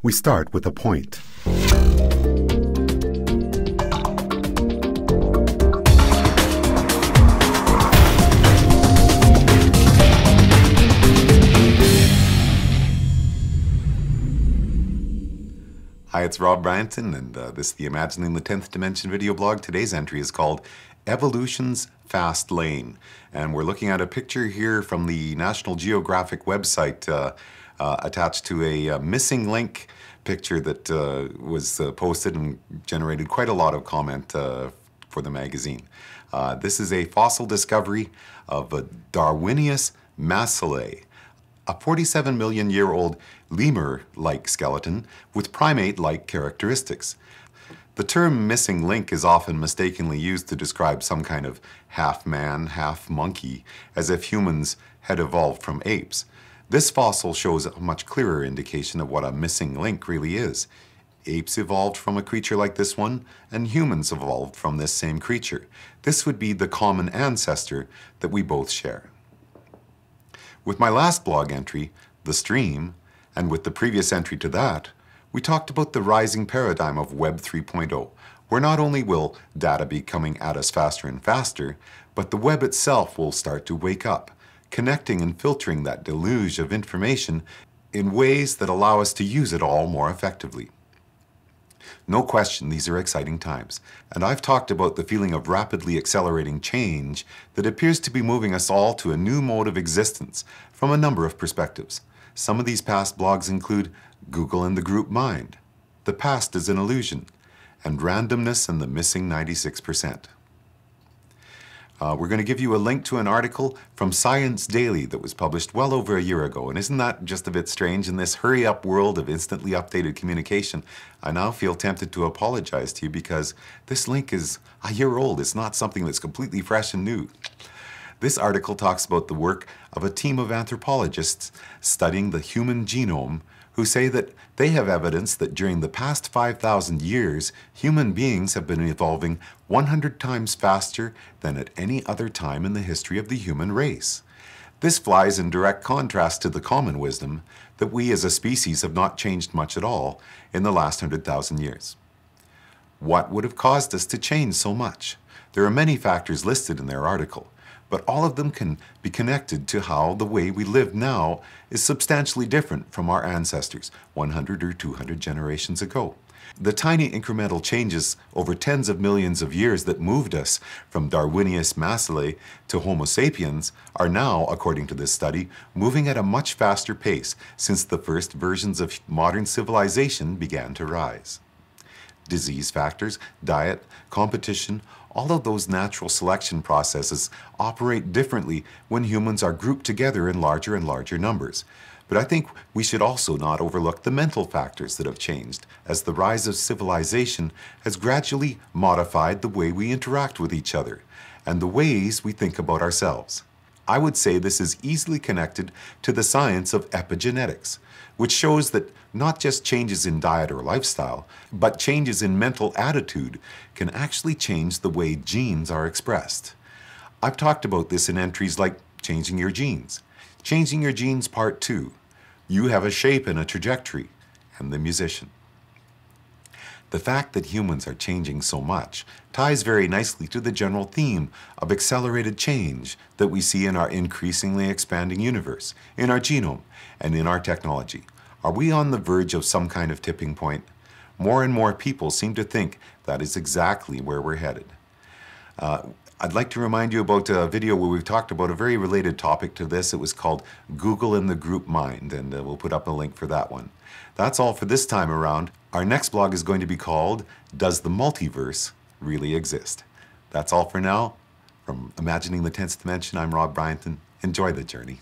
We start with a point. Hi, it's Rob Bryanton, and uh, this is the Imagining the 10th Dimension video blog. Today's entry is called Evolution's Fast Lane. And we're looking at a picture here from the National Geographic website uh, uh, attached to a uh, missing link picture that uh, was uh, posted and generated quite a lot of comment for the magazine. this is a fossil discovery of a Darwinius masillae, a 47 million year old lemur-like skeleton with primate-like characteristics. The term missing link is often mistakenly used to describe some kind of half man, half monkey, as if humans had evolved from apes. This fossil shows a much clearer indication of what a missing link really is. Apes evolved from a creature like this one, and humans evolved from this same creature. This would be the common ancestor that we both share. With my last blog entry, The Stream, and with the previous entry to that, we talked about the rising paradigm of Web 3.0, where not only will data be coming at us faster and faster, but the web itself will start to wake up, connecting and filtering that deluge of information in ways that allow us to use it all more effectively. No question, these are exciting times, and I've talked about the feeling of rapidly accelerating change that appears to be moving us all to a new mode of existence from a number of perspectives. Some of these past blogs include Google and the group mind, The past is an illusion, and randomness and the missing 96%. Uh, we're going to give you a link to an article from Science Daily that was published well over a year ago. And isn't that just a bit strange? In this hurry up world of instantly updated communication, I now feel tempted to apologize to you because this link is a year old. It's not something that's completely fresh and new. This article talks about the work of a team of anthropologists studying the human genome who say that they have evidence that during the past 5,000 years, human beings have been evolving 100 times faster than at any other time in the history of the human race. This flies in direct contrast to the common wisdom that we as a species have not changed much at all in the last 100,000 years. What would have caused us to change so much? There are many factors listed in their article, but all of them can be connected to how the way we live now is substantially different from our ancestors 100 or 200 generations ago. The tiny incremental changes over tens of millions of years that moved us from Darwinius masillae to Homo sapiens are now, according to this study, moving at a much faster pace since the first versions of modern civilization began to rise. Disease factors, diet, competition, all of those natural selection processes operate differently when humans are grouped together in larger and larger numbers. But I think we should also not overlook the mental factors that have changed as the rise of civilization has gradually modified the way we interact with each other and the ways we think about ourselves. I would say this is easily connected to the science of epigenetics, which shows that not just changes in diet or lifestyle, but changes in mental attitude can actually change the way genes are expressed. I've talked about this in entries like Changing Your Genes, Changing Your Genes Part 2, You Have a Shape and a Trajectory, and The Musician. The fact that humans are changing so much ties very nicely to the general theme of accelerated change that we see in our increasingly expanding universe, in our genome, and in our technology. Are we on the verge of some kind of tipping point? More and more people seem to think that is exactly where we're headed. Uh, I'd like to remind you about a video where we've talked about a very related topic to this. It was called Google in the Group Mind, and uh, we'll put up a link for that one. That's all for this time around. Our next blog is going to be called Does the Multiverse Really Exist? That's all for now. From Imagining the 10th Dimension, I'm Rob Bryanton. Enjoy the journey.